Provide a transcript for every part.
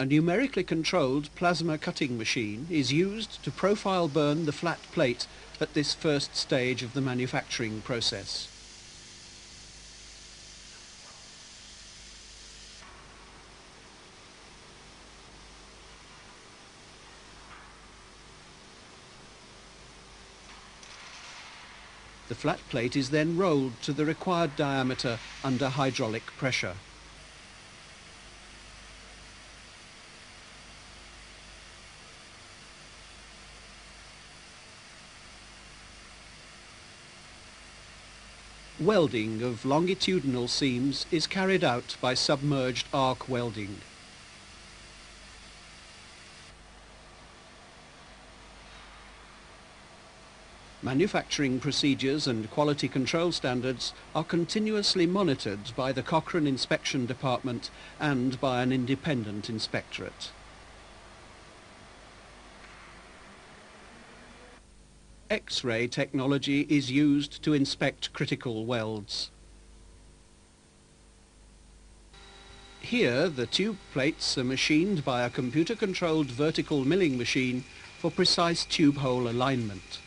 A numerically controlled plasma cutting machine is used to profile burn the flat plate at this first stage of the manufacturing process. The flat plate is then rolled to the required diameter under hydraulic pressure. Welding of longitudinal seams is carried out by submerged arc welding. Manufacturing procedures and quality control standards are continuously monitored by the Cochrane Inspection Department and by an independent inspectorate. X-ray technology is used to inspect critical welds. Here the tube plates are machined by a computer-controlled vertical milling machine for precise tube hole alignment.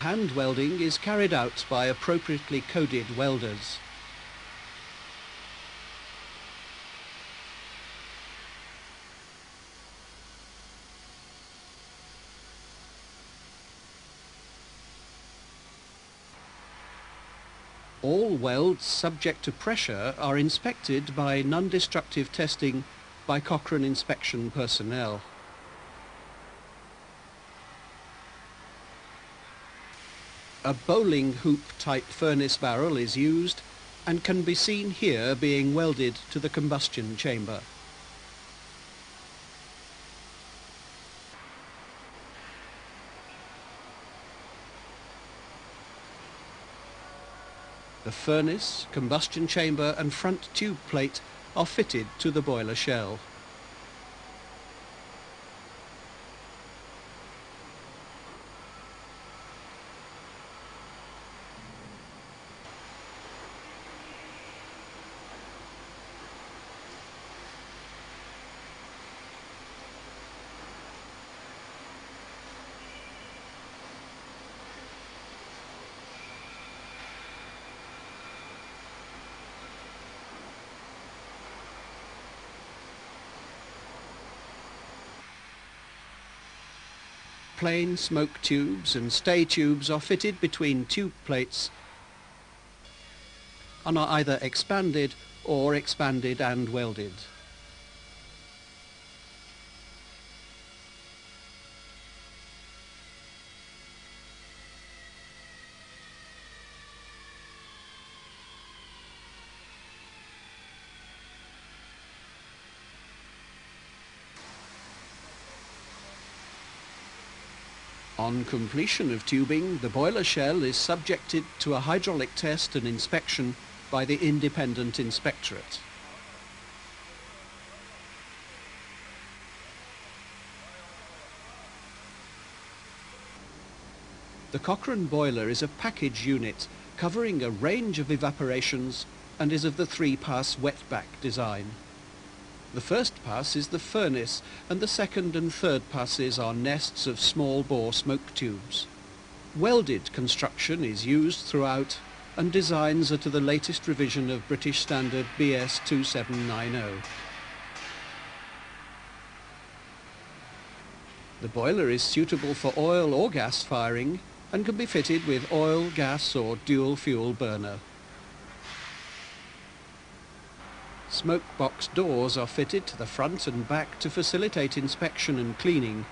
Hand welding is carried out by appropriately coded welders. All welds subject to pressure are inspected by non-destructive testing by Cochrane inspection personnel. A bowling hoop type furnace barrel is used and can be seen here being welded to the combustion chamber. The furnace, combustion chamber and front tube plate are fitted to the boiler shell. Plain smoke tubes and stay tubes are fitted between tube plates and are either expanded or expanded and welded. On completion of tubing, the boiler shell is subjected to a hydraulic test and inspection by the independent inspectorate. The Cochrane boiler is a package unit covering a range of evaporations and is of the three-pass wetback design. The first pass is the furnace and the second and third passes are nests of small bore smoke tubes. Welded construction is used throughout and designs are to the latest revision of British Standard BS 2790. The boiler is suitable for oil or gas firing and can be fitted with oil, gas or dual fuel burner. Smoke box doors are fitted to the front and back to facilitate inspection and cleaning.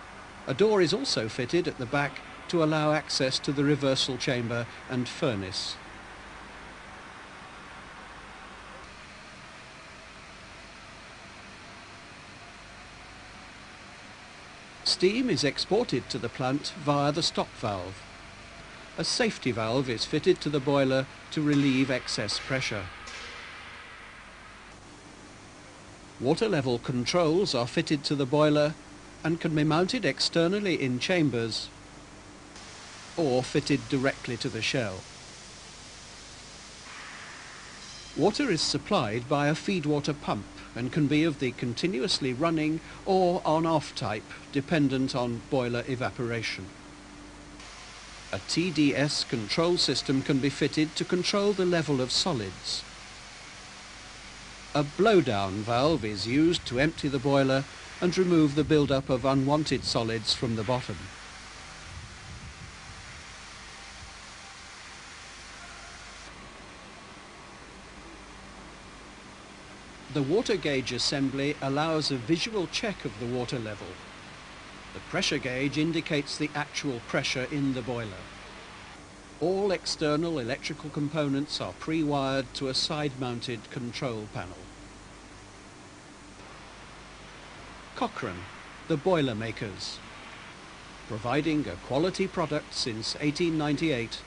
A door is also fitted at the back to allow access to the reversal chamber and furnace. Steam is exported to the plant via the stop valve. A safety valve is fitted to the boiler to relieve excess pressure. Water level controls are fitted to the boiler and can be mounted externally in chambers or fitted directly to the shell. Water is supplied by a feedwater pump and can be of the continuously running or on-off type, dependent on boiler evaporation. A TDS control system can be fitted to control the level of solids. A blowdown valve is used to empty the boiler and remove the build-up of unwanted solids from the bottom. The water gauge assembly allows a visual check of the water level. The pressure gauge indicates the actual pressure in the boiler. All external electrical components are pre-wired to a side-mounted control panel. Cochrane, the boiler makers. Providing a quality product since 1898,